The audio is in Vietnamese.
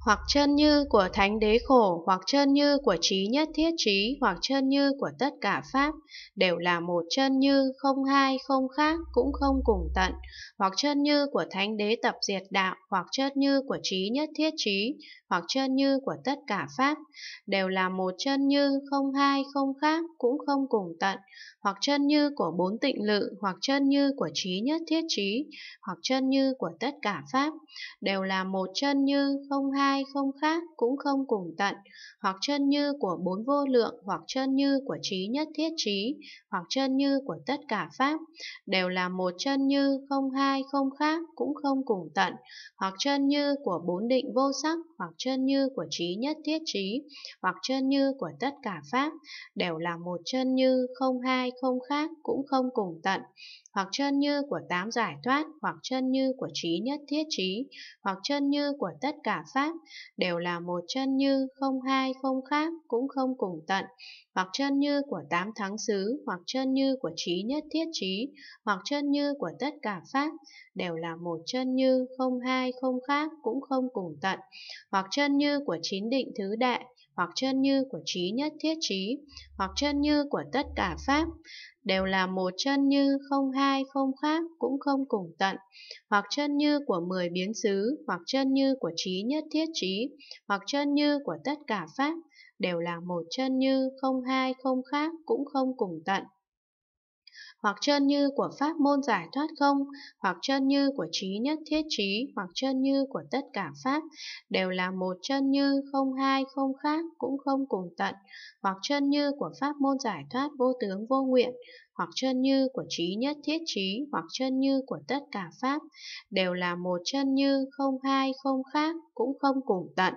hoặc chân như của thánh đế khổ, hoặc chân như của trí nhất thiết trí, hoặc chân như của tất cả pháp, đều là một chân như, không hai, không khác, cũng không cùng tận, hoặc chân như của thánh đế tập diệt đạo, hoặc chân như của trí nhất thiết trí, hoặc chân như của tất cả pháp, đều là một chân như, không hai, không khác, cũng không cùng tận, hoặc chân như của bốn tịnh lự, hoặc chân như của trí nhất thiết trí, hoặc chân như của tất cả pháp, đều là một chân như, không hai, không khác, cũng không cùng tận, hoặc chân như của bốn vô lượng, hoặc chân như của trí nhất thiết trí, hoặc chân như của tất cả pháp, đều là một chân như, không hai, không khác, cũng không cùng tận, hoặc chân như của bốn định vô sắc, hoặc chân như của trí nhất thiết trí, hoặc chân như của tất cả pháp, đều là một chân như, không hai, không khác, cũng không cùng tận, hoặc chân như của tám giải thoát, hoặc chân như của trí nhất thiết trí, hoặc chân như của tất cả pháp, đều là một chân như, không hai, không khác, cũng không cùng tận, hoặc chân như của tám thắng xứ, hoặc chân như của trí nhất thiết trí, hoặc chân như của tất cả pháp, đều là một chân như, không hai, không khác, cũng không cùng tận, hoặc chân như của chín định thứ đại, hoặc chân như của trí nhất thiết trí, hoặc chân như của tất cả pháp, đều là một chân như, không hai, không khác, cũng không cùng tận, hoặc chân như của mười biến xứ, hoặc chân như của trí nhất thiết trí, hoặc chân như của tất cả pháp, đều là một chân như, không hai, không khác, cũng không cùng tận hoặc chân như của pháp môn giải thoát không, hoặc chân như của trí nhất thiết trí, hoặc chân như của tất cả pháp, đều là một chân như, không hai, không khác, cũng không cùng tận, hoặc chân như của pháp môn giải thoát vô tướng vô nguyện, hoặc chân như của trí nhất thiết trí, hoặc chân như của tất cả pháp, đều là một chân như, không hai, không khác, cũng không cùng tận.